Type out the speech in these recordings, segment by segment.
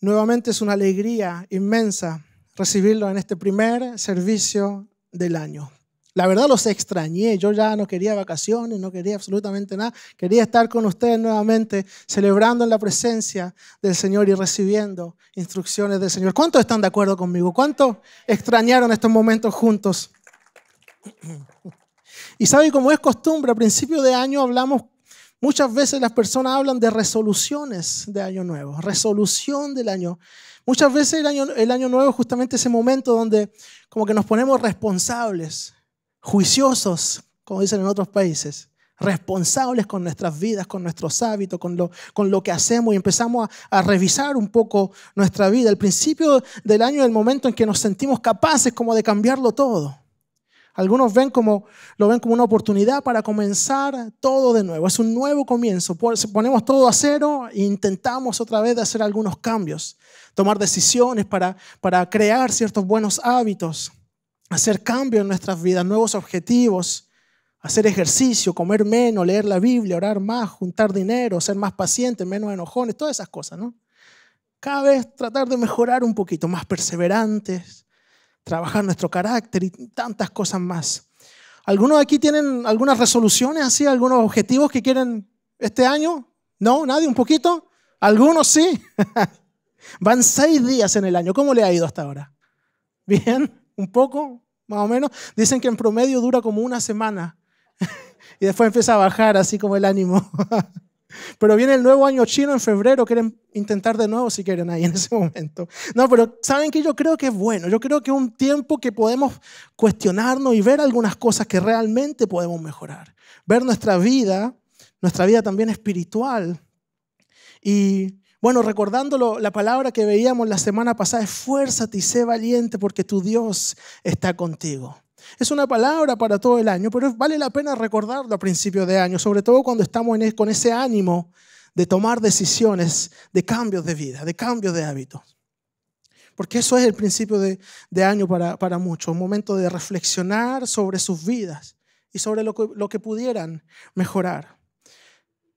Nuevamente es una alegría inmensa recibirlo en este primer servicio del año. La verdad los extrañé, yo ya no quería vacaciones, no quería absolutamente nada, quería estar con ustedes nuevamente celebrando en la presencia del Señor y recibiendo instrucciones del Señor. ¿Cuántos están de acuerdo conmigo? ¿Cuántos extrañaron estos momentos juntos? Y sabe, como es costumbre, a principio de año hablamos, muchas veces las personas hablan de resoluciones de año nuevo, resolución del año. Muchas veces el año, el año nuevo es justamente ese momento donde como que nos ponemos responsables, juiciosos, como dicen en otros países, responsables con nuestras vidas, con nuestros hábitos, con lo, con lo que hacemos y empezamos a, revisar un poco nuestra vida. El principio del año es el momento en que nos sentimos capaces como de cambiarlo todo. Algunos ven como, lo ven como una oportunidad para comenzar todo de nuevo. Es un nuevo comienzo. Ponemos todo a cero e intentamos otra vez de hacer algunos cambios, tomar decisiones para, para crear ciertos buenos hábitos, hacer cambios en nuestras vidas, nuevos objetivos, hacer ejercicio, comer menos, leer la Biblia, orar más, juntar dinero, ser más pacientes, menos enojones, todas esas cosas, ¿no? Cada vez tratar de mejorar un poquito, más perseverantes, trabajar nuestro carácter y tantas cosas más. ¿Algunos aquí tienen algunas resoluciones así, algunos objetivos que quieren este año? ¿No? ¿Nadie? ¿Un poquito? Algunos sí. Van seis días en el año. ¿Cómo le ha ido hasta ahora? ¿Bien? ¿Un poco? Más o menos. Dicen que en promedio dura como una semana. y después empieza a bajar así como el ánimo. Pero viene el nuevo año chino en febrero, quieren intentar de nuevo si quieren ahí en ese momento. No, pero saben que yo creo que es bueno, yo creo que es un tiempo que podemos cuestionarnos y ver algunas cosas que realmente podemos mejorar. Ver nuestra vida, nuestra vida también espiritual. Y bueno, recordando la palabra que veíamos la semana pasada, esfuérzate y sé valiente porque tu Dios está contigo. Es una palabra para todo el año, pero vale la pena recordarlo a principio de año, sobre todo cuando estamos con ese ánimo de tomar decisiones de cambios de vida, de cambios de hábitos. Porque eso es el principio de, año para, para, muchos, un momento de reflexionar sobre sus vidas y sobre lo que, lo que pudieran mejorar.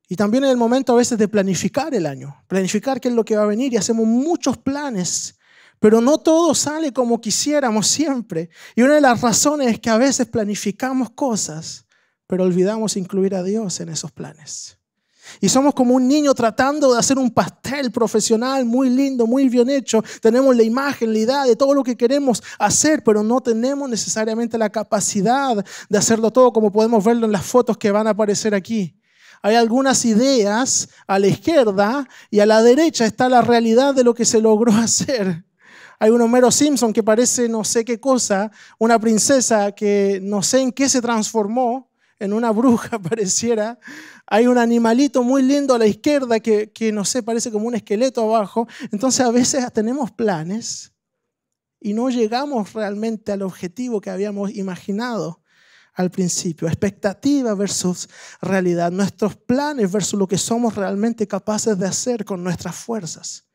Y también es el momento a veces de planificar el año, planificar qué es lo que va a venir y hacemos muchos planes pero no todo sale como quisiéramos siempre. Y una de las razones es que a veces planificamos cosas, pero olvidamos incluir a Dios en esos planes. Y somos como un niño tratando de hacer un pastel profesional muy lindo, muy bien hecho. Tenemos la imagen, la idea de todo lo que queremos hacer, pero no tenemos necesariamente la capacidad de hacerlo todo como podemos verlo en las fotos que van a aparecer aquí. Hay algunas ideas a la izquierda y a la derecha está la realidad de lo que se logró hacer. Hay un Homero Simpson que parece no sé qué cosa, una princesa que no sé en qué se transformó, en una bruja pareciera. Hay un animalito muy lindo a la izquierda que, que no sé, parece como un esqueleto abajo. Entonces a veces tenemos planes y no llegamos realmente al objetivo que habíamos imaginado al principio. Expectativa versus realidad. Nuestros planes versus lo que somos realmente capaces de hacer con nuestras fuerzas.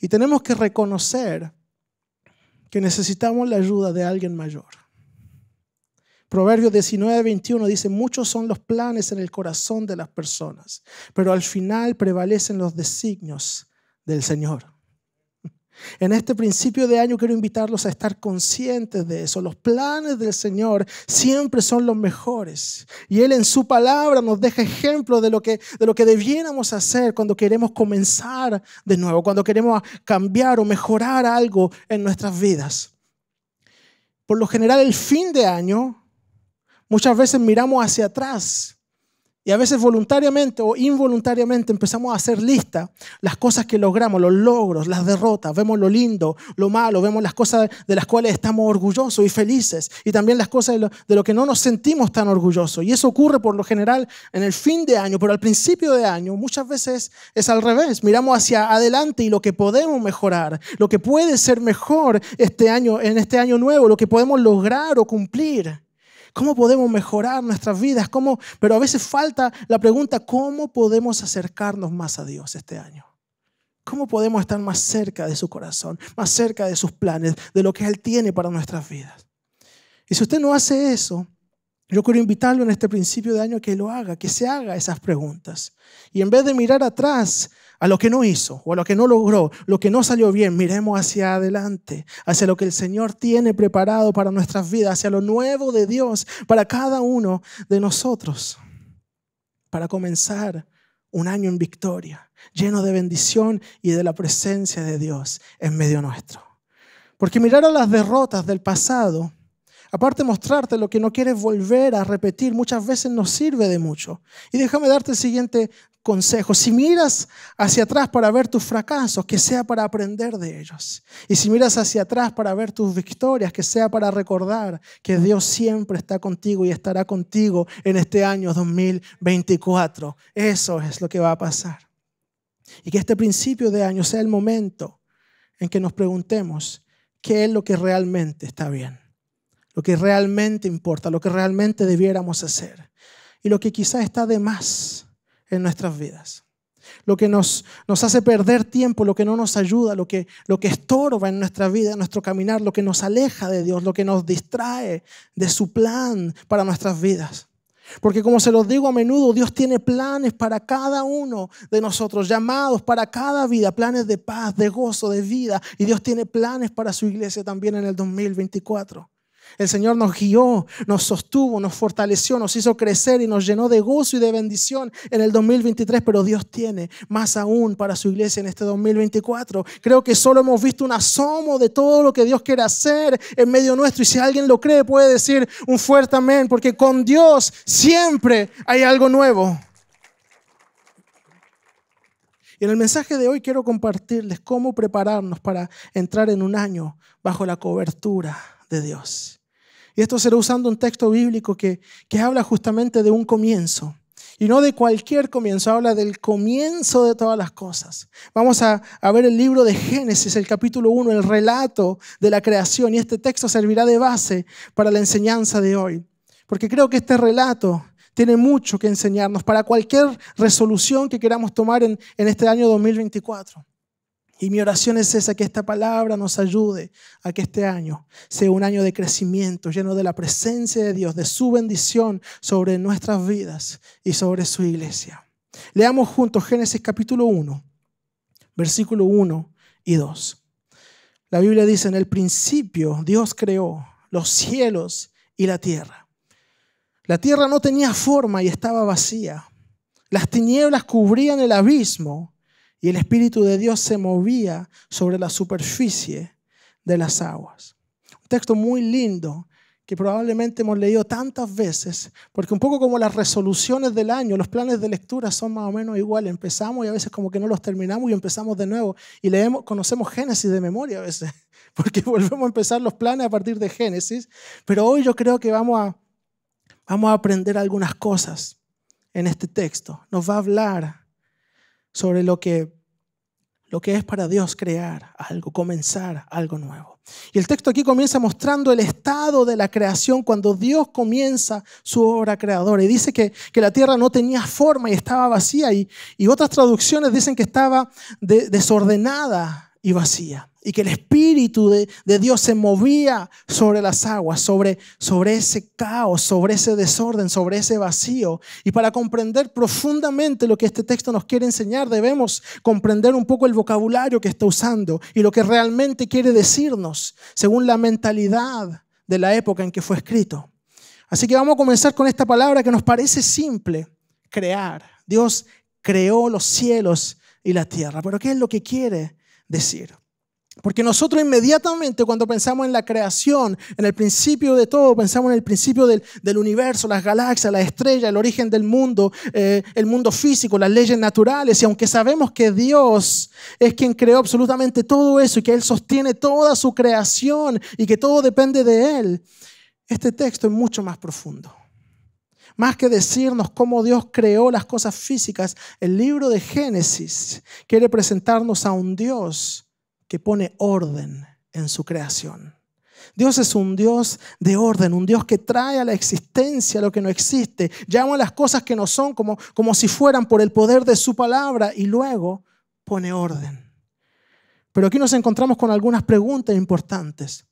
Y tenemos que reconocer que necesitamos la ayuda de alguien mayor. Proverbios 19, 21 dice, muchos son los planes en el corazón de las personas, pero al final prevalecen los designios del Señor. En este principio de año quiero invitarlos a estar conscientes de eso. Los planes del Señor siempre son los mejores. Y Él en su palabra nos deja ejemplo de lo que, de lo que debiéramos hacer cuando queremos comenzar de nuevo, cuando queremos cambiar o mejorar algo en nuestras vidas. Por lo general, el fin de año, muchas veces miramos hacia atrás y a veces voluntariamente o involuntariamente empezamos a hacer lista las cosas que logramos, los logros, las derrotas, vemos lo lindo, lo malo, vemos las cosas de las cuales estamos orgullosos y felices y también las cosas de lo, que no nos sentimos tan orgullosos. Y eso ocurre por lo general en el fin de año, pero al principio de año muchas veces es al revés. Miramos hacia adelante y lo que podemos mejorar, lo que puede ser mejor este año, en este año nuevo, lo que podemos lograr o cumplir. ¿Cómo podemos mejorar nuestras vidas? ¿Cómo? Pero a veces falta la pregunta, ¿cómo podemos acercarnos más a Dios este año? ¿Cómo podemos estar más cerca de su corazón, más cerca de sus planes, de lo que Él tiene para nuestras vidas? Y si usted no hace eso, yo quiero invitarlo en este principio de año que lo haga, que se haga esas preguntas. Y en vez de mirar atrás a lo que no hizo o a lo que no logró, lo que no salió bien, miremos hacia adelante, hacia lo que el Señor tiene preparado para nuestras vidas, hacia lo nuevo de Dios para cada uno de nosotros, para comenzar un año en victoria, lleno de bendición y de la presencia de Dios en medio nuestro. Porque mirar a las derrotas del pasado Aparte de mostrarte lo que no quieres volver a repetir, muchas veces no sirve de mucho. Y déjame darte el siguiente consejo. Si miras hacia atrás para ver tus fracasos, que sea para aprender de ellos. Y si miras hacia atrás para ver tus victorias, que sea para recordar que Dios siempre está contigo y estará contigo en este año 2024. Eso es lo que va a pasar. Y que este principio de año sea el momento en que nos preguntemos qué es lo que realmente está bien lo que realmente importa, lo que realmente debiéramos hacer y lo que quizá está de más en nuestras vidas. Lo que nos, nos hace perder tiempo, lo que no nos ayuda, lo que, lo que estorba en nuestra vida, en nuestro caminar, lo que nos aleja de Dios, lo que nos distrae de su plan para nuestras vidas. Porque como se los digo a menudo, Dios tiene planes para cada uno de nosotros, llamados para cada vida, planes de paz, de gozo, de vida. Y Dios tiene planes para su iglesia también en el 2024. El Señor nos guió, nos sostuvo, nos fortaleció, nos hizo crecer y nos llenó de gozo y de bendición en el 2023, pero Dios tiene más aún para su iglesia en este 2024. Creo que solo hemos visto un asomo de todo lo que Dios quiere hacer en medio nuestro y si alguien lo cree puede decir un fuerte amén, porque con Dios siempre hay algo nuevo. Y en el mensaje de hoy quiero compartirles cómo prepararnos para entrar en un año bajo la cobertura de Dios. Y esto será usando un texto bíblico que, que habla justamente de un comienzo. Y no de cualquier comienzo, habla del comienzo de todas las cosas. Vamos a, ver el libro de Génesis, el capítulo 1, el relato de la creación. Y este texto servirá de base para la enseñanza de hoy. Porque creo que este relato tiene mucho que enseñarnos para cualquier resolución que queramos tomar en, en este año 2024. Y mi oración es esa, que esta palabra nos ayude a que este año sea un año de crecimiento, lleno de la presencia de Dios, de su bendición sobre nuestras vidas y sobre su iglesia. Leamos juntos Génesis capítulo 1, versículo 1 y 2. La Biblia dice, en el principio Dios creó los cielos y la tierra. La tierra no tenía forma y estaba vacía. Las tinieblas cubrían el abismo y el Espíritu de Dios se movía sobre la superficie de las aguas. Un texto muy lindo que probablemente hemos leído tantas veces, porque un poco como las resoluciones del año, los planes de lectura son más o menos iguales. Empezamos y a veces como que no los terminamos y empezamos de nuevo. Y leemos, conocemos Génesis de memoria a veces, porque volvemos a empezar los planes a partir de Génesis. Pero hoy yo creo que vamos a, vamos a aprender algunas cosas en este texto. Nos va a hablar sobre lo que, lo que es para Dios crear algo, comenzar algo nuevo. Y el texto aquí comienza mostrando el estado de la creación cuando Dios comienza su obra creadora. Y dice que, que la tierra no tenía forma y estaba vacía. Y, y otras traducciones dicen que estaba desordenada y vacía y que el Espíritu de, Dios se movía sobre las aguas, sobre, sobre ese caos, sobre ese desorden, sobre ese vacío. Y para comprender profundamente lo que este texto nos quiere enseñar, debemos comprender un poco el vocabulario que está usando y lo que realmente quiere decirnos, según la mentalidad de la época en que fue escrito. Así que vamos a comenzar con esta palabra que nos parece simple, crear. Dios creó los cielos y la tierra, pero ¿qué es lo que quiere decir? Porque nosotros inmediatamente cuando pensamos en la creación, en el principio de todo, pensamos en el principio del, universo, las galaxias, las estrellas, el origen del mundo, eh, el mundo físico, las leyes naturales. Y aunque sabemos que Dios es quien creó absolutamente todo eso y que Él sostiene toda su creación y que todo depende de Él, este texto es mucho más profundo. Más que decirnos cómo Dios creó las cosas físicas, el libro de Génesis quiere presentarnos a un Dios que pone orden en su creación. Dios es un Dios de orden, un Dios que trae a la existencia lo que no existe, llama las cosas que no son como, como si fueran por el poder de su palabra y luego pone orden. Pero aquí nos encontramos con algunas preguntas importantes.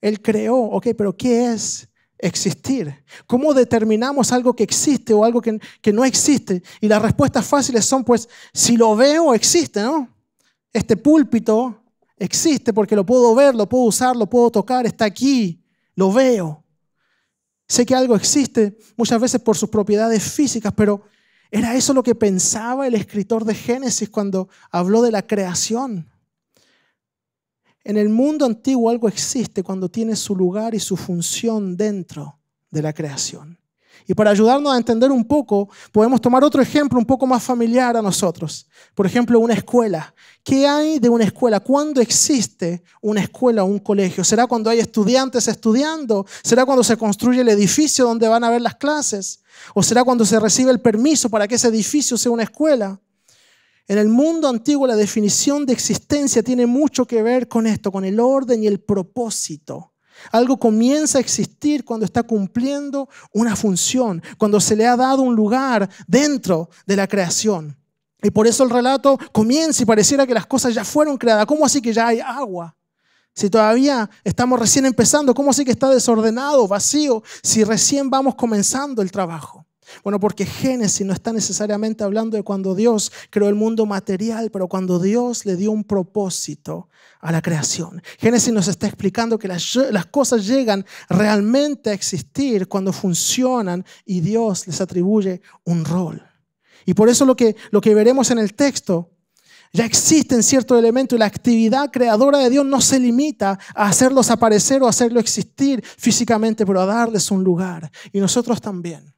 Él creó, ok, pero ¿qué es existir? ¿Cómo determinamos algo que existe o algo que, no existe? Y las respuestas fáciles son, pues, si lo veo, existe, ¿no? Este púlpito existe porque lo puedo ver, lo puedo usar, lo puedo tocar, está aquí, lo veo. Sé que algo existe muchas veces por sus propiedades físicas, pero ¿era eso lo que pensaba el escritor de Génesis cuando habló de la creación? En el mundo antiguo algo existe cuando tiene su lugar y su función dentro de la creación. Y para ayudarnos a entender un poco, podemos tomar otro ejemplo un poco más familiar a nosotros. Por ejemplo, una escuela. ¿Qué hay de una escuela? ¿Cuándo existe una escuela o un colegio? ¿Será cuando hay estudiantes estudiando? ¿Será cuando se construye el edificio donde van a ver las clases? ¿O será cuando se recibe el permiso para que ese edificio sea una escuela? En el mundo antiguo la definición de existencia tiene mucho que ver con esto, con el orden y el propósito. Algo comienza a existir cuando está cumpliendo una función, cuando se le ha dado un lugar dentro de la creación. Y por eso el relato comienza y pareciera que las cosas ya fueron creadas. ¿Cómo así que ya hay agua? Si todavía estamos recién empezando, ¿cómo así que está desordenado, vacío, si recién vamos comenzando el trabajo? Bueno, porque Génesis no está necesariamente hablando de cuando Dios creó el mundo material, pero cuando Dios le dio un propósito a la creación. Génesis nos está explicando que las, cosas llegan realmente a existir cuando funcionan y Dios les atribuye un rol. Y por eso lo que, lo que veremos en el texto ya existen ciertos elementos y la actividad creadora de Dios no se limita a hacerlos aparecer o hacerlo existir físicamente, pero a darles un lugar. Y nosotros también.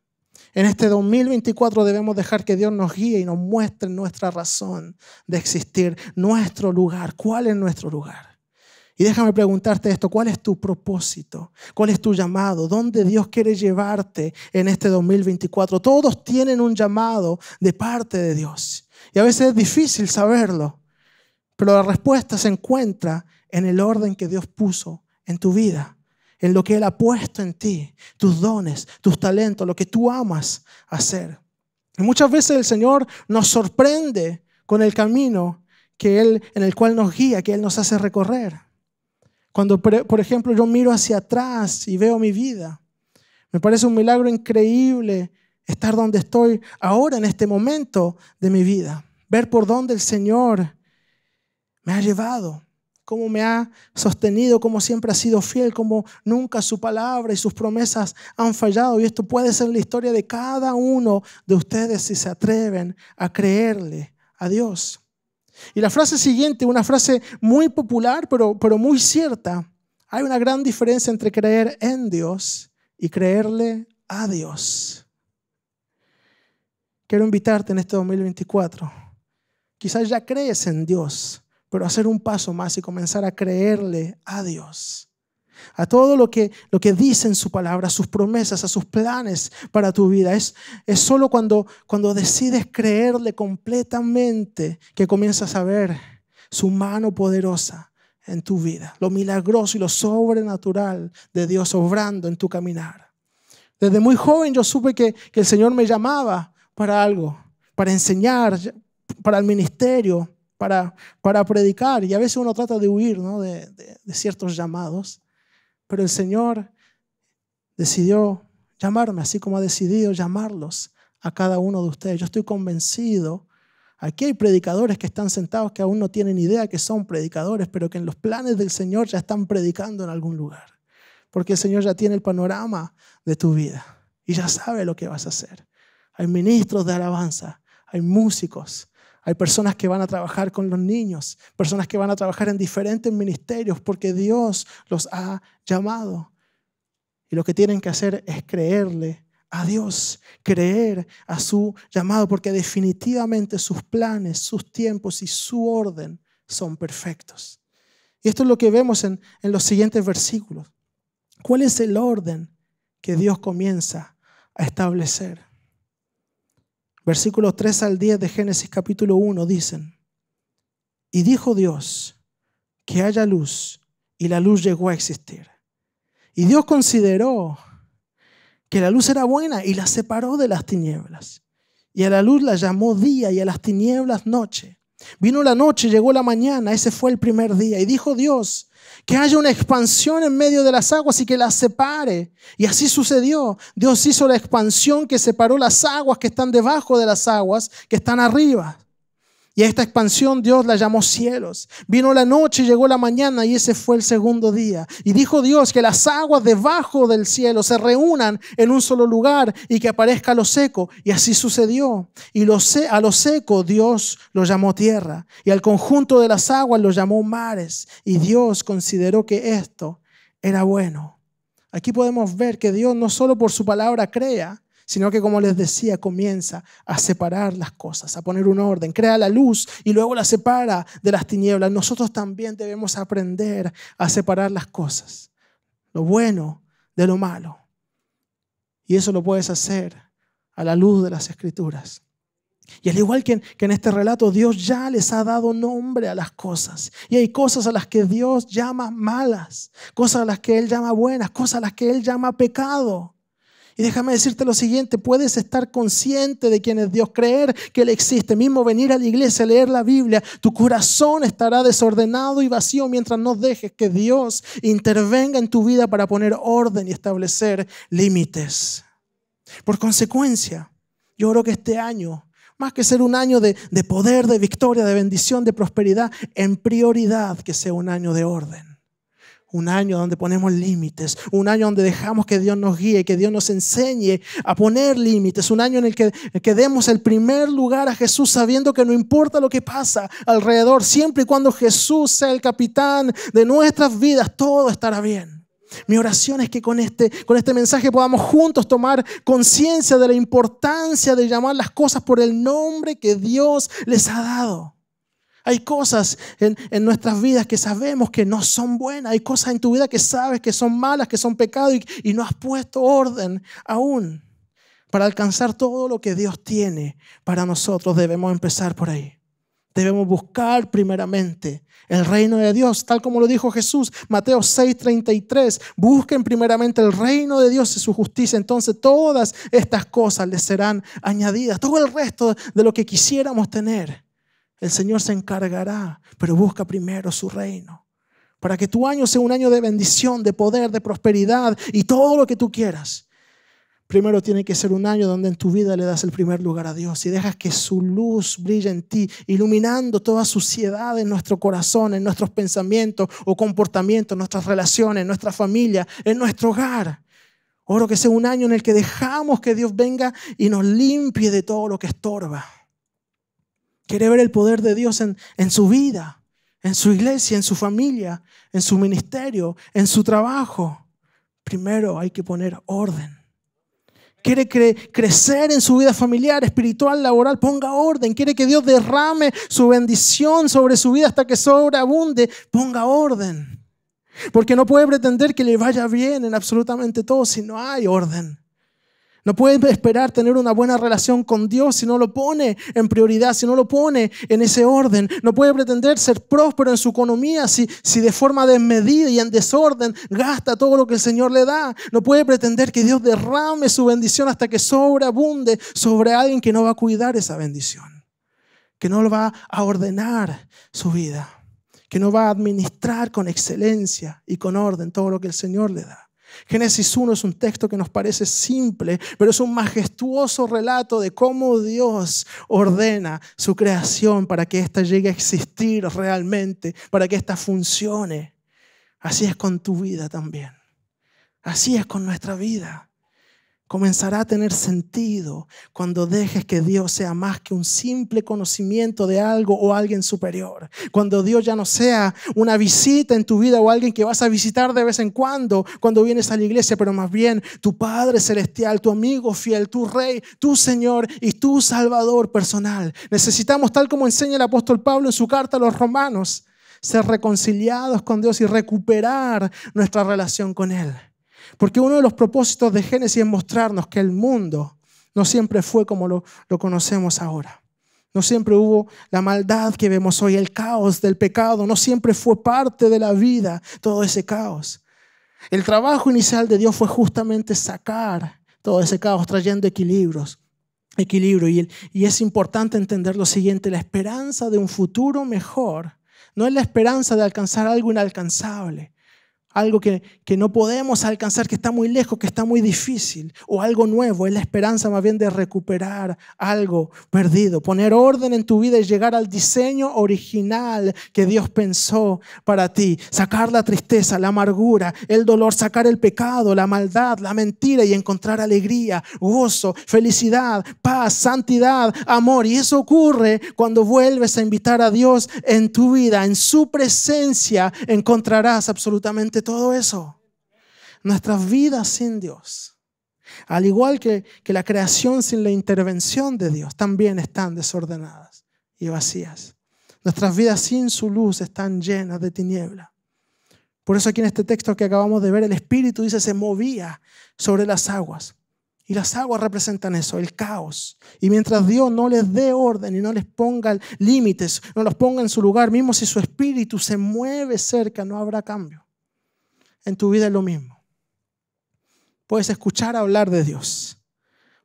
En este 2024 debemos dejar que Dios nos guíe y nos muestre nuestra razón de existir, nuestro lugar. ¿Cuál es nuestro lugar? Y déjame preguntarte esto, ¿cuál es tu propósito? ¿Cuál es tu llamado? ¿Dónde Dios quiere llevarte en este 2024? Todos tienen un llamado de parte de Dios. Y a veces es difícil saberlo, pero la respuesta se encuentra en el orden que Dios puso en tu vida en lo que Él ha puesto en ti, tus dones, tus talentos, lo que tú amas hacer. Y muchas veces el Señor nos sorprende con el camino que Él, en el cual nos guía, que Él nos hace recorrer. Cuando, por ejemplo, yo miro hacia atrás y veo mi vida, me parece un milagro increíble estar donde estoy ahora en este momento de mi vida, ver por dónde el Señor me ha llevado cómo me ha sostenido, cómo siempre ha sido fiel, cómo nunca su palabra y sus promesas han fallado. Y esto puede ser la historia de cada uno de ustedes si se atreven a creerle a Dios. Y la frase siguiente, una frase muy popular, pero, pero muy cierta. Hay una gran diferencia entre creer en Dios y creerle a Dios. Quiero invitarte en este 2024. Quizás ya crees en Dios, pero hacer un paso más y comenzar a creerle a Dios. A todo lo que, lo que dice en su palabra, a sus promesas, a sus planes para tu vida. Es, es solo cuando, cuando decides creerle completamente que comienzas a ver su mano poderosa en tu vida, lo milagroso y lo sobrenatural de Dios obrando en tu caminar. Desde muy joven yo supe que, que el Señor me llamaba para algo, para enseñar, para el ministerio, para, para predicar. Y a veces uno trata de huir de, de ciertos llamados. Pero el Señor decidió llamarme, así como ha decidido llamarlos a cada uno de ustedes. Yo estoy convencido. Aquí hay predicadores que están sentados que aún no tienen idea que son predicadores, pero que en los planes del Señor ya están predicando en algún lugar. Porque el Señor ya tiene el panorama de tu vida y ya sabe lo que vas a hacer. Hay ministros de alabanza, hay músicos, hay personas que van a trabajar con los niños, personas que van a trabajar en diferentes ministerios porque Dios los ha llamado. Y lo que tienen que hacer es creerle a Dios, creer a su llamado, porque definitivamente sus planes, sus tiempos y su orden son perfectos. Y esto es lo que vemos en, en los siguientes versículos. ¿Cuál es el orden que Dios comienza a establecer? Versículos 3 al 10 de Génesis capítulo 1 dicen, y dijo Dios que haya luz, y la luz llegó a existir. Y Dios consideró que la luz era buena y la separó de las tinieblas. Y a la luz la llamó día y a las tinieblas noche. Vino la noche, llegó la mañana, ese fue el primer día. Y dijo Dios, que haya una expansión en medio de las aguas y que las separe. Y así sucedió. Dios hizo la expansión que separó las aguas que están debajo de las aguas que están arriba. Y a esta expansión Dios la llamó cielos. Vino la noche, llegó la mañana y ese fue el segundo día. Y dijo Dios que las aguas debajo del cielo se reúnan en un solo lugar y que aparezca lo seco. Y así sucedió. Y a lo seco Dios lo llamó tierra. Y al conjunto de las aguas lo llamó mares. Y Dios consideró que esto era bueno. Aquí podemos ver que Dios no solo por su palabra crea, sino que como les decía, comienza a separar las cosas, a poner un orden, crea la luz y luego la separa de las tinieblas. Nosotros también debemos aprender a separar las cosas, lo bueno de lo malo. Y eso lo puedes hacer a la luz de las escrituras. Y al igual que en, este relato, Dios ya les ha dado nombre a las cosas. Y hay cosas a las que Dios llama malas, cosas a las que Él llama buenas, cosas a las que Él llama pecado. Y déjame decirte lo siguiente, puedes estar consciente de quién es Dios, creer que Él existe, mismo venir a la iglesia, leer la Biblia, tu corazón estará desordenado y vacío mientras no dejes que Dios intervenga en tu vida para poner orden y establecer límites. Por consecuencia, yo creo que este año, más que ser un año de, de poder, de victoria, de bendición, de prosperidad, en prioridad que sea un año de orden un año donde ponemos límites, un año donde dejamos que Dios nos guíe, que Dios nos enseñe a poner límites, un año en el que, demos el primer lugar a Jesús sabiendo que no importa lo que pasa alrededor, siempre y cuando Jesús sea el capitán de nuestras vidas, todo estará bien. Mi oración es que con este, con este mensaje podamos juntos tomar conciencia de la importancia de llamar las cosas por el nombre que Dios les ha dado. Hay cosas en, nuestras vidas que sabemos que no son buenas. Hay cosas en tu vida que sabes que son malas, que son pecados y, y no has puesto orden aún. Para alcanzar todo lo que Dios tiene para nosotros debemos empezar por ahí. Debemos buscar primeramente el reino de Dios, tal como lo dijo Jesús, Mateo 6:33. Busquen primeramente el reino de Dios y su justicia, entonces todas estas cosas les serán añadidas. Todo el resto de lo que quisiéramos tener el Señor se encargará, pero busca primero su reino. Para que tu año sea un año de bendición, de poder, de prosperidad y todo lo que tú quieras. Primero tiene que ser un año donde en tu vida le das el primer lugar a Dios y dejas que su luz brille en ti, iluminando toda suciedad en nuestro corazón, en nuestros pensamientos o comportamientos, en nuestras relaciones, en nuestra familia, en nuestro hogar. Oro que sea un año en el que dejamos que Dios venga y nos limpie de todo lo que estorba. Quiere ver el poder de Dios en, en su vida, en su iglesia, en su familia, en su ministerio, en su trabajo. Primero hay que poner orden. Quiere crecer en su vida familiar, espiritual, laboral, ponga orden. Quiere que Dios derrame su bendición sobre su vida hasta que sobreabunde, ponga orden. Porque no puede pretender que le vaya bien en absolutamente todo si no hay orden. No puede esperar tener una buena relación con Dios si no lo pone en prioridad, si no lo pone en ese orden. No puede pretender ser próspero en su economía si, si de forma desmedida y en desorden gasta todo lo que el Señor le da. No puede pretender que Dios derrame su bendición hasta que sobreabunde sobre alguien que no va a cuidar esa bendición, que no lo va a ordenar su vida, que no va a administrar con excelencia y con orden todo lo que el Señor le da. Génesis 1 es un texto que nos parece simple, pero es un majestuoso relato de cómo Dios ordena su creación para que ésta llegue a existir realmente, para que ésta funcione. Así es con tu vida también. Así es con nuestra vida comenzará a tener sentido cuando dejes que Dios sea más que un simple conocimiento de algo o alguien superior. Cuando Dios ya no sea una visita en tu vida o alguien que vas a visitar de vez en cuando cuando vienes a la iglesia, pero más bien tu Padre Celestial, tu amigo fiel, tu Rey, tu Señor y tu Salvador personal. Necesitamos, tal como enseña el apóstol Pablo en su carta a los romanos, ser reconciliados con Dios y recuperar nuestra relación con Él. Porque uno de los propósitos de Génesis es mostrarnos que el mundo no siempre fue como lo, conocemos ahora. No siempre hubo la maldad que vemos hoy, el caos del pecado. No siempre fue parte de la vida todo ese caos. El trabajo inicial de Dios fue justamente sacar todo ese caos, trayendo equilibrios, equilibrio. Y, y es importante entender lo siguiente, la esperanza de un futuro mejor no es la esperanza de alcanzar algo inalcanzable algo que, no podemos alcanzar, que está muy lejos, que está muy difícil, o algo nuevo. Es la esperanza más bien de recuperar algo perdido, poner orden en tu vida y llegar al diseño original que Dios pensó para ti. Sacar la tristeza, la amargura, el dolor, sacar el pecado, la maldad, la mentira y encontrar alegría, gozo, felicidad, paz, santidad, amor. Y eso ocurre cuando vuelves a invitar a Dios en tu vida. En su presencia encontrarás absolutamente todo eso. Nuestras vidas sin Dios, al igual que, que la creación sin la intervención de Dios, también están desordenadas y vacías. Nuestras vidas sin su luz están llenas de tiniebla. Por eso aquí en este texto que acabamos de ver, el Espíritu dice se movía sobre las aguas. Y las aguas representan eso, el caos. Y mientras Dios no les dé orden y no les ponga límites, no los ponga en su lugar, mismo si su espíritu se mueve cerca, no habrá cambio en tu vida es lo mismo. Puedes escuchar hablar de Dios.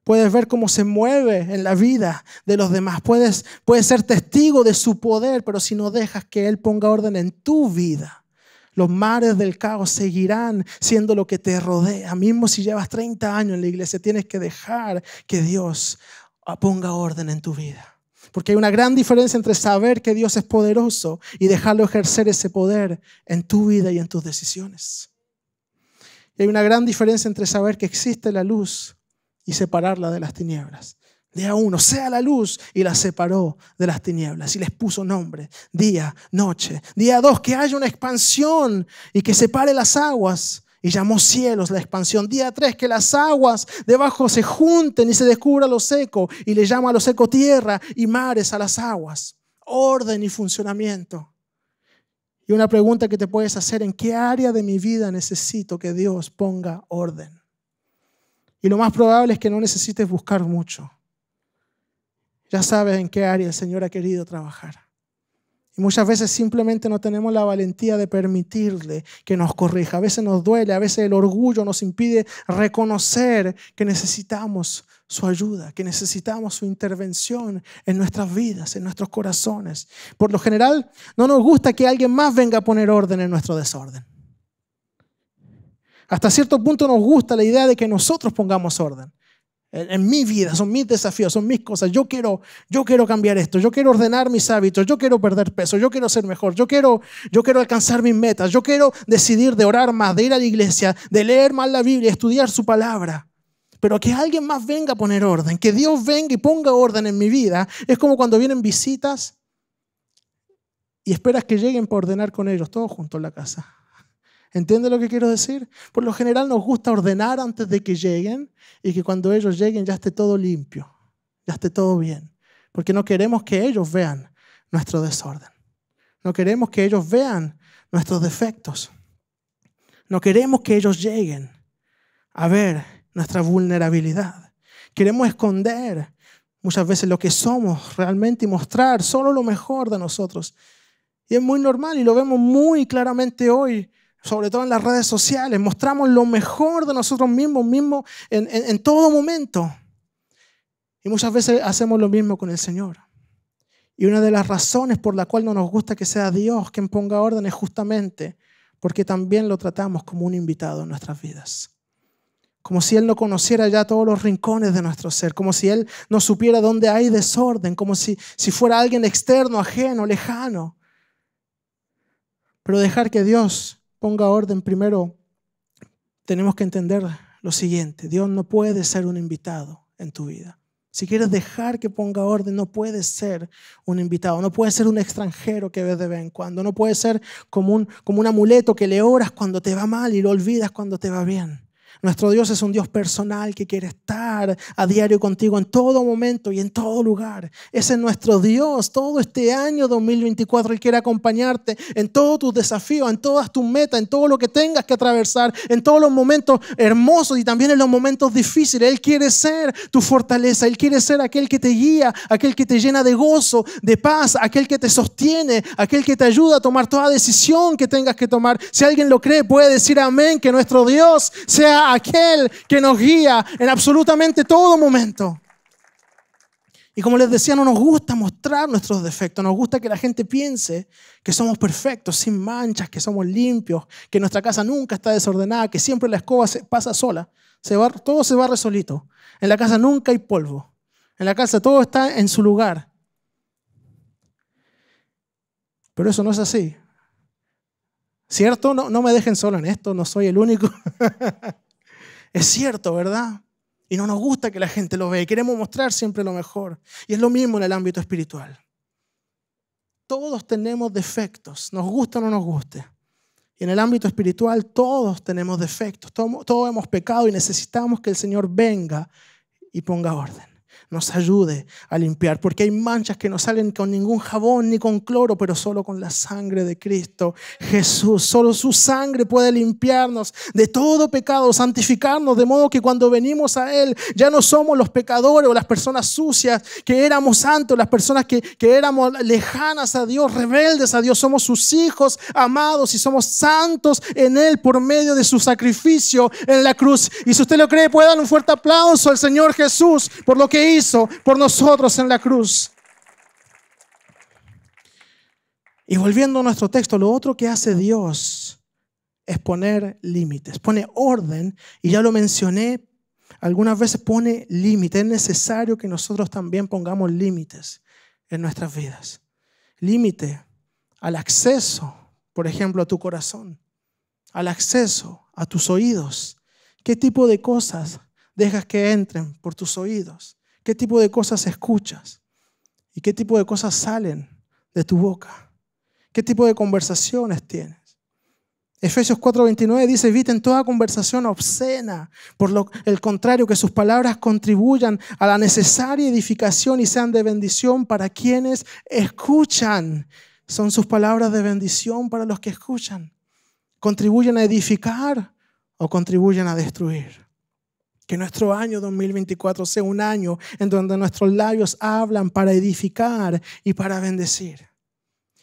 Puedes ver cómo se mueve en la vida de los demás. Puedes, puedes ser testigo de su poder, pero si no dejas que Él ponga orden en tu vida, los mares del caos seguirán siendo lo que te rodea. Mismo si llevas 30 años en la iglesia, tienes que dejar que Dios ponga orden en tu vida. Porque hay una gran diferencia entre saber que Dios es poderoso y dejarlo ejercer ese poder en tu vida y en tus decisiones. Y hay una gran diferencia entre saber que existe la luz y separarla de las tinieblas. Día uno, sea la luz y la separó de las tinieblas y les puso nombre, día, noche. Día dos, que haya una expansión y que separe las aguas y llamó cielos la expansión. Día tres, que las aguas debajo se junten y se descubra lo seco y le llama a lo seco tierra y mares a las aguas. Orden y funcionamiento. Y una pregunta que te puedes hacer, ¿en qué área de mi vida necesito que Dios ponga orden? Y lo más probable es que no necesites buscar mucho. Ya sabes en qué área el Señor ha querido trabajar. Y muchas veces simplemente no tenemos la valentía de permitirle que nos corrija. A veces nos duele, a veces el orgullo nos impide reconocer que necesitamos su ayuda, que necesitamos su intervención en nuestras vidas, en nuestros corazones. Por lo general, no nos gusta que alguien más venga a poner orden en nuestro desorden. Hasta cierto punto nos gusta la idea de que nosotros pongamos orden. En, mi vida, son mis desafíos, son mis cosas. Yo quiero, yo quiero cambiar esto, yo quiero ordenar mis hábitos, yo quiero perder peso, yo quiero ser mejor, yo quiero, yo quiero alcanzar mis metas, yo quiero decidir de orar más, de ir a la iglesia, de leer más la Biblia, estudiar su palabra pero que alguien más venga a poner orden, que Dios venga y ponga orden en mi vida, es como cuando vienen visitas y esperas que lleguen para ordenar con ellos, todos juntos en la casa. ¿Entiende lo que quiero decir? Por lo general nos gusta ordenar antes de que lleguen y que cuando ellos lleguen ya esté todo limpio, ya esté todo bien, porque no queremos que ellos vean nuestro desorden. No queremos que ellos vean nuestros defectos. No queremos que ellos lleguen a ver nuestra vulnerabilidad. Queremos esconder muchas veces lo que somos realmente y mostrar solo lo mejor de nosotros. Y es muy normal y lo vemos muy claramente hoy, sobre todo en las redes sociales. Mostramos lo mejor de nosotros mismos, mismos en, en todo momento. Y muchas veces hacemos lo mismo con el Señor. Y una de las razones por la cual no nos gusta que sea Dios quien ponga orden es justamente porque también lo tratamos como un invitado en nuestras vidas como si Él no conociera ya todos los rincones de nuestro ser, como si Él no supiera dónde hay desorden, como si, si fuera alguien externo, ajeno, lejano. Pero dejar que Dios ponga orden primero, tenemos que entender lo siguiente, Dios no puede ser un invitado en tu vida. Si quieres dejar que ponga orden, no puede ser un invitado, no puede ser un extranjero que ves de vez en cuando, no puede ser como un, como un amuleto que le oras cuando te va mal y lo olvidas cuando te va bien. Nuestro Dios es un Dios personal que quiere estar a diario contigo en todo momento y en todo lugar. Ese es nuestro Dios. Todo este año 2024 Él quiere acompañarte en todos tus desafíos, en todas tus metas, en todo lo que tengas que atravesar, en todos los momentos hermosos y también en los momentos difíciles. Él quiere ser tu fortaleza. Él quiere ser aquel que te guía, aquel que te llena de gozo, de paz, aquel que te sostiene, aquel que te ayuda a tomar toda decisión que tengas que tomar. Si alguien lo cree, puede decir amén, que nuestro Dios sea aquel que nos guía en absolutamente todo momento. Y como les decía, no nos gusta mostrar nuestros defectos, nos gusta que la gente piense que somos perfectos, sin manchas, que somos limpios, que nuestra casa nunca está desordenada, que siempre la escoba se pasa sola, se va, todo se barre solito. En la casa nunca hay polvo, en la casa todo está en su lugar. Pero eso no es así. ¿Cierto? No, no me dejen solo en esto, no soy el único. es cierto, ¿verdad? Y no nos gusta que la gente lo vea. Queremos mostrar siempre lo mejor. Y es lo mismo en el ámbito espiritual. Todos tenemos defectos, nos gusta o no nos guste. Y en el ámbito espiritual todos tenemos defectos, todos, todos hemos pecado y necesitamos que el Señor venga y ponga orden nos ayude a limpiar, porque hay manchas que no salen con ningún jabón ni con cloro, pero solo con la sangre de Cristo Jesús. Solo su sangre puede limpiarnos de todo pecado, santificarnos, de modo que cuando venimos a Él ya no somos los pecadores o las personas sucias que éramos santos, las personas que, que éramos lejanas a Dios, rebeldes a Dios, somos sus hijos amados y somos santos en Él por medio de su sacrificio en la cruz. Y si usted lo cree, puede dar un fuerte aplauso al Señor Jesús por lo que hizo por nosotros en la cruz. Y volviendo a nuestro texto, lo otro que hace Dios es poner límites, pone orden, y ya lo mencioné, algunas veces pone límites. Es necesario que nosotros también pongamos límites en nuestras vidas. Límite al acceso, por ejemplo, a tu corazón, al acceso a tus oídos. ¿Qué tipo de cosas dejas que entren por tus oídos? ¿Qué tipo de cosas escuchas? ¿Y qué tipo de cosas salen de tu boca? ¿Qué tipo de conversaciones tienes? Efesios 4:29 dice, eviten toda conversación obscena, por lo el contrario, que sus palabras contribuyan a la necesaria edificación y sean de bendición para quienes escuchan. Son sus palabras de bendición para los que escuchan. ¿Contribuyen a edificar o contribuyen a destruir? Que nuestro año 2024 sea un año en donde nuestros labios hablan para edificar y para bendecir.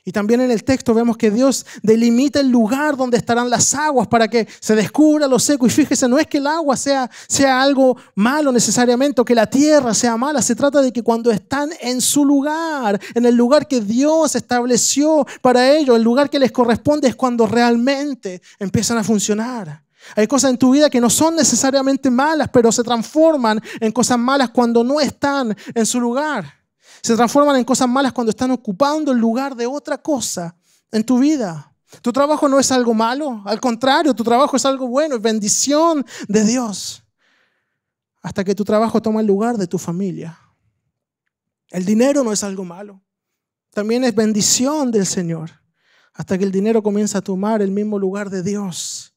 Y también en el texto vemos que Dios delimita el lugar donde estarán las aguas para que se descubra lo seco. Y fíjese, no es que el agua sea, sea algo malo necesariamente o que la tierra sea mala. Se trata de que cuando están en su lugar, en el lugar que Dios estableció para ellos, el lugar que les corresponde es cuando realmente empiezan a funcionar. Hay cosas en tu vida que no son necesariamente malas, pero se transforman en cosas malas cuando no están en su lugar. Se transforman en cosas malas cuando están ocupando el lugar de otra cosa en tu vida. Tu trabajo no es algo malo, al contrario, tu trabajo es algo bueno, es bendición de Dios. Hasta que tu trabajo toma el lugar de tu familia. El dinero no es algo malo, también es bendición del Señor. Hasta que el dinero comienza a tomar el mismo lugar de Dios.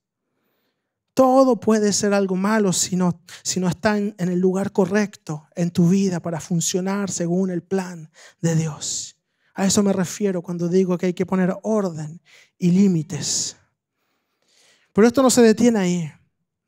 Todo puede ser algo malo si no, si no está en, el lugar correcto en tu vida para funcionar según el plan de Dios. A eso me refiero cuando digo que hay que poner orden y límites. Pero esto no se detiene ahí.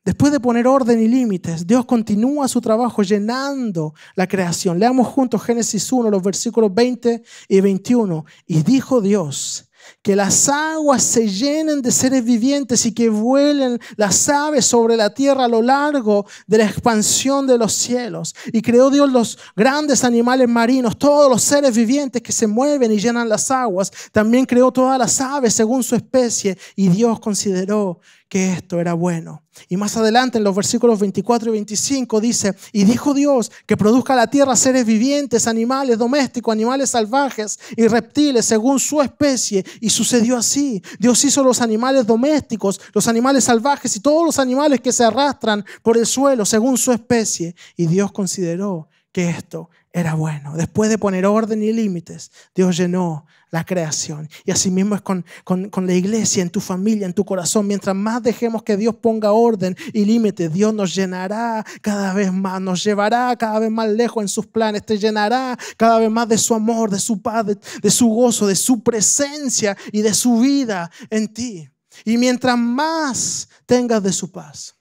Después de poner orden y límites, Dios continúa su trabajo llenando la creación. Leamos juntos Génesis 1, los versículos 20 y 21. Y dijo Dios, que las aguas se llenen de seres vivientes y que vuelen las aves sobre la tierra a lo largo de la expansión de los cielos. Y creó Dios los grandes animales marinos, todos los seres vivientes que se mueven y llenan las aguas. También creó todas las aves según su especie y Dios consideró que esto era bueno. Y más adelante en los versículos 24 y 25 dice, y dijo Dios que produzca la tierra seres vivientes, animales domésticos, animales salvajes y reptiles según su especie. Y sucedió así. Dios hizo los animales domésticos, los animales salvajes y todos los animales que se arrastran por el suelo según su especie. Y Dios consideró que esto era bueno. Después de poner orden y límites, Dios llenó la creación. Y así mismo es con, con, la iglesia, en tu familia, en tu corazón. Mientras más dejemos que Dios ponga orden y límites, Dios nos llenará cada vez más, nos llevará cada vez más lejos en sus planes, te llenará cada vez más de su amor, de su paz, de, su gozo, de su presencia y de su vida en ti. Y mientras más tengas de su paz,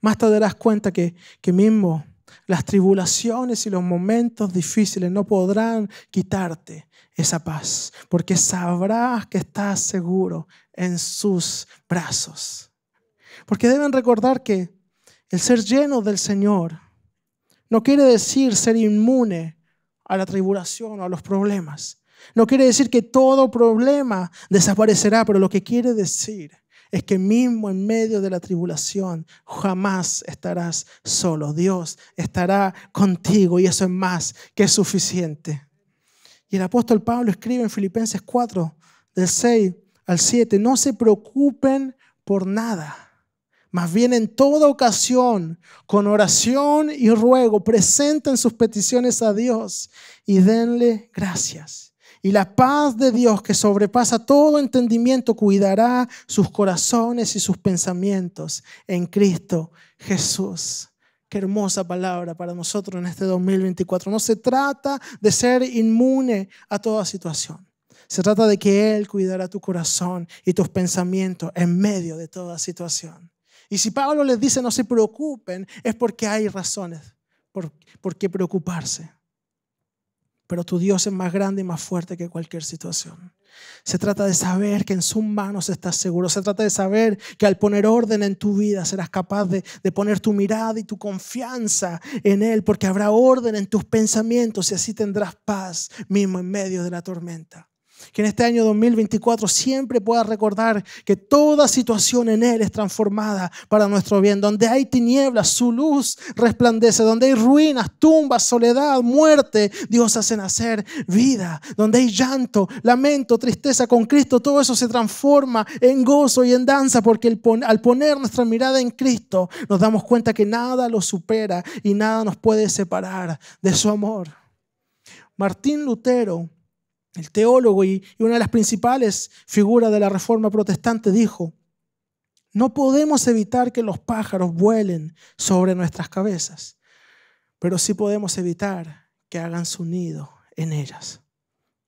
más te darás cuenta que, que mismo las tribulaciones y los momentos difíciles no podrán quitarte esa paz, porque sabrás que estás seguro en sus brazos. Porque deben recordar que el ser lleno del Señor no quiere decir ser inmune a la tribulación o a los problemas. No quiere decir que todo problema desaparecerá, pero lo que quiere decir es que mismo en medio de la tribulación jamás estarás solo. Dios estará contigo y eso es más que suficiente. Y el apóstol Pablo escribe en Filipenses 4, del 6 al 7, no se preocupen por nada. Más bien en toda ocasión, con oración y ruego, presenten sus peticiones a Dios y denle gracias. Y la paz de Dios que sobrepasa todo entendimiento cuidará sus corazones y sus pensamientos en Cristo Jesús. Qué hermosa palabra para nosotros en este 2024. No se trata de ser inmune a toda situación. Se trata de que Él cuidará tu corazón y tus pensamientos en medio de toda situación. Y si Pablo les dice no se preocupen, es porque hay razones por, por qué preocuparse pero tu Dios es más grande y más fuerte que cualquier situación. Se trata de saber que en sus manos estás seguro. Se trata de saber que al poner orden en tu vida serás capaz de, de, poner tu mirada y tu confianza en Él, porque habrá orden en tus pensamientos y así tendrás paz mismo en medio de la tormenta. Que en este año 2024 siempre pueda recordar que toda situación en Él es transformada para nuestro bien. Donde hay tinieblas, su luz resplandece. Donde hay ruinas, tumbas, soledad, muerte, Dios hace nacer vida. Donde hay llanto, lamento, tristeza con Cristo, todo eso se transforma en gozo y en danza porque al poner nuestra mirada en Cristo nos damos cuenta que nada lo supera y nada nos puede separar de su amor. Martín Lutero el teólogo y, una de las principales figuras de la Reforma Protestante, dijo, no podemos evitar que los pájaros vuelen sobre nuestras cabezas, pero sí podemos evitar que hagan su nido en ellas.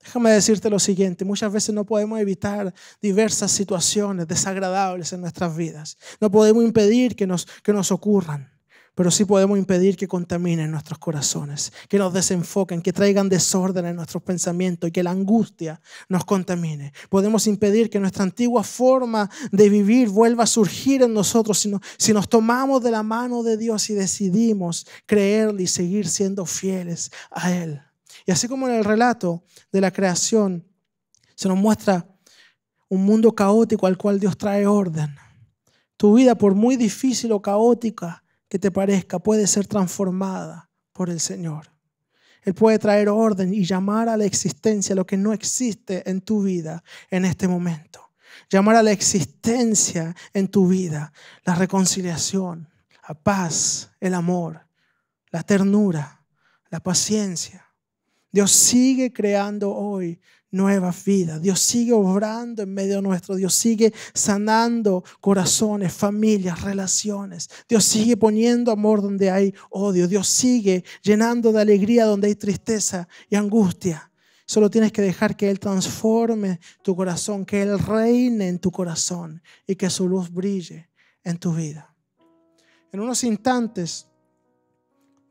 Déjame decirte lo siguiente, muchas veces no podemos evitar diversas situaciones desagradables en nuestras vidas. No podemos impedir que nos, que nos ocurran pero sí podemos impedir que contaminen nuestros corazones, que nos desenfoquen, que traigan desorden en nuestros pensamientos y que la angustia nos contamine. Podemos impedir que nuestra antigua forma de vivir vuelva a surgir en nosotros si, si nos tomamos de la mano de Dios y decidimos creerle y seguir siendo fieles a Él. Y así como en el relato de la creación se nos muestra un mundo caótico al cual Dios trae orden. Tu vida, por muy difícil o caótica que te parezca puede ser transformada por el Señor. Él puede traer orden y llamar a la existencia lo que no existe en tu vida en este momento. Llamar a la existencia en tu vida la reconciliación, la paz, el amor, la ternura, la paciencia. Dios sigue creando hoy nueva vida. Dios sigue obrando en medio nuestro. Dios sigue sanando corazones, familias, relaciones. Dios sigue poniendo amor donde hay odio. Dios sigue llenando de alegría donde hay tristeza y angustia. Solo tienes que dejar que Él transforme tu corazón, que Él reine en tu corazón y que su luz brille en tu vida. En unos instantes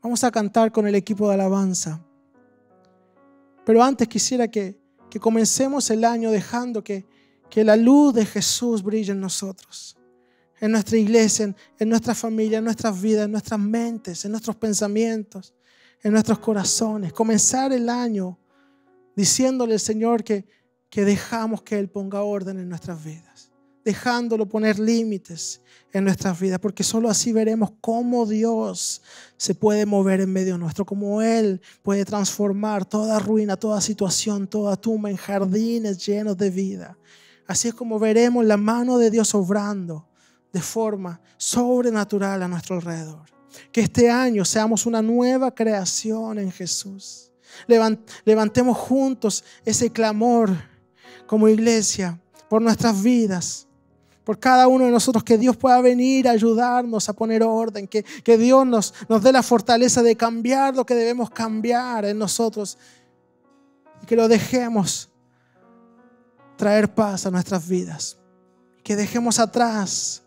vamos a cantar con el equipo de alabanza. Pero antes quisiera que que comencemos el año dejando que, que la luz de Jesús brille en nosotros, en nuestra iglesia, en, en nuestra familia, en nuestras vidas, en nuestras mentes, en nuestros pensamientos, en nuestros corazones. Comenzar el año diciéndole al Señor que, que dejamos que Él ponga orden en nuestras vidas dejándolo poner límites en nuestras vidas, porque solo así veremos cómo Dios se puede mover en medio nuestro, cómo Él puede transformar toda ruina, toda situación, toda tumba en jardines llenos de vida. Así es como veremos la mano de Dios obrando de forma sobrenatural a nuestro alrededor. Que este año seamos una nueva creación en Jesús. Levantemos juntos ese clamor como iglesia por nuestras vidas por cada uno de nosotros, que Dios pueda venir a ayudarnos a poner orden, que, que Dios nos, nos dé la fortaleza de cambiar lo que debemos cambiar en nosotros y que lo dejemos traer paz a nuestras vidas, que dejemos atrás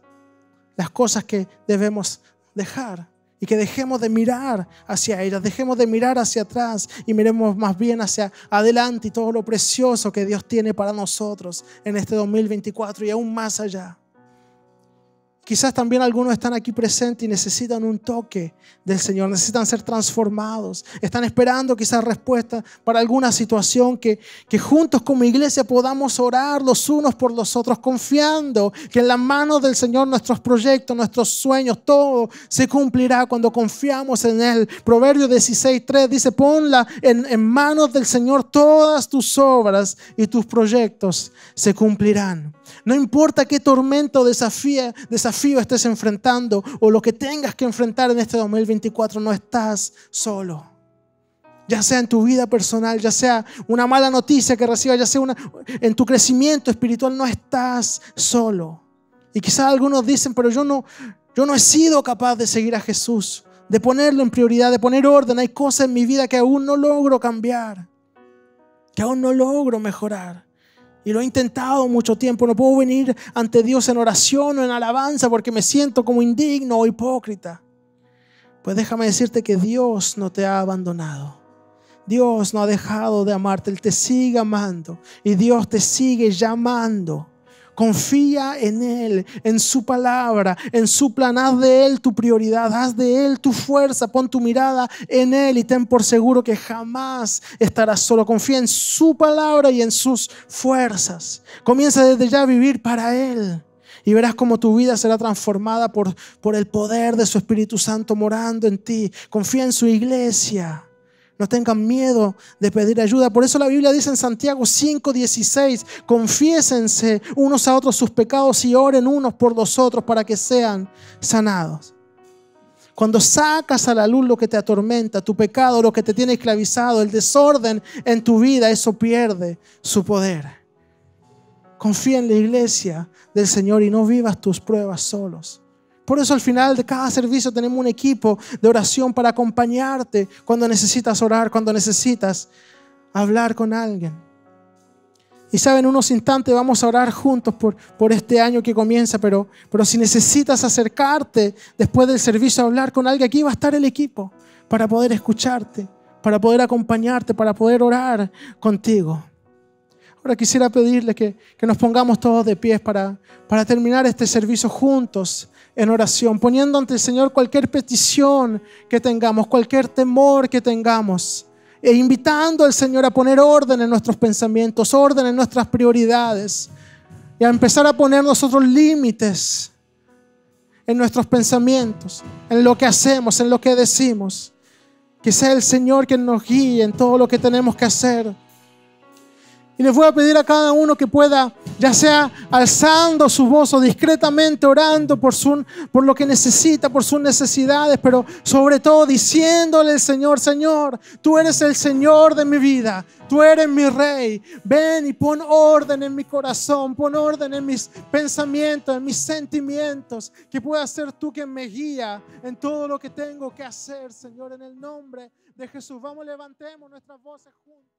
las cosas que debemos dejar y que dejemos de mirar hacia ellas, dejemos de mirar hacia atrás y miremos más bien hacia adelante y todo lo precioso que Dios tiene para nosotros en este 2024 y aún más allá. Quizás también algunos están aquí presentes y necesitan un toque del Señor, necesitan ser transformados, están esperando quizás respuesta para alguna situación que, que juntos como iglesia podamos orar los unos por los otros, confiando que en las manos del Señor nuestros proyectos, nuestros sueños, todo se cumplirá cuando confiamos en Él. Proverbio 16.3 dice, ponla en, en manos del Señor todas tus obras y tus proyectos se cumplirán. No importa qué tormento, desafío, desafío estés enfrentando o lo que tengas que enfrentar en este 2024, no estás solo. Ya sea en tu vida personal, ya sea una mala noticia que recibas, ya sea una, en tu crecimiento espiritual, no estás solo. Y quizás algunos dicen, pero yo no, yo no he sido capaz de seguir a Jesús, de ponerlo en prioridad, de poner orden. Hay cosas en mi vida que aún no logro cambiar, que aún no logro mejorar. Y lo he intentado mucho tiempo. No puedo venir ante Dios en oración o en alabanza porque me siento como indigno o hipócrita. Pues déjame decirte que Dios no te ha abandonado. Dios no ha dejado de amarte. Él te sigue amando. Y Dios te sigue llamando. Confía en Él, en su palabra, en su plan. Haz de Él tu prioridad, haz de Él tu fuerza. Pon tu mirada en Él y ten por seguro que jamás estarás solo. Confía en su palabra y en sus fuerzas. Comienza desde ya a vivir para Él. Y verás cómo tu vida será transformada por, por el poder de su Espíritu Santo morando en ti. Confía en su iglesia. No tengan miedo de pedir ayuda. Por eso la Biblia dice en Santiago 5:16, confiésense unos a otros sus pecados y oren unos por los otros para que sean sanados. Cuando sacas a la luz lo que te atormenta, tu pecado, lo que te tiene esclavizado, el desorden en tu vida, eso pierde su poder. Confía en la iglesia del Señor y no vivas tus pruebas solos. Por eso al final de cada servicio tenemos un equipo de oración para acompañarte cuando necesitas orar, cuando necesitas hablar con alguien. Y saben, unos instantes vamos a orar juntos por, por este año que comienza, pero, pero si necesitas acercarte después del servicio a hablar con alguien, aquí va a estar el equipo para poder escucharte, para poder acompañarte, para poder orar contigo. Ahora quisiera pedirle que, que nos pongamos todos de pies para, para terminar este servicio juntos en oración, poniendo ante el Señor cualquier petición que tengamos, cualquier temor que tengamos, e invitando al Señor a poner orden en nuestros pensamientos, orden en nuestras prioridades, y a empezar a poner nosotros límites en nuestros pensamientos, en lo que hacemos, en lo que decimos. Que sea el Señor quien nos guíe en todo lo que tenemos que hacer. Y les voy a pedir a cada uno que pueda, ya sea alzando su voz o discretamente orando por, su, por lo que necesita, por sus necesidades, pero sobre todo diciéndole al Señor, Señor, tú eres el Señor de mi vida, tú eres mi rey. Ven y pon orden en mi corazón, pon orden en mis pensamientos, en mis sentimientos, que pueda ser tú quien me guía en todo lo que tengo que hacer, Señor, en el nombre de Jesús. Vamos, levantemos nuestras voces juntos.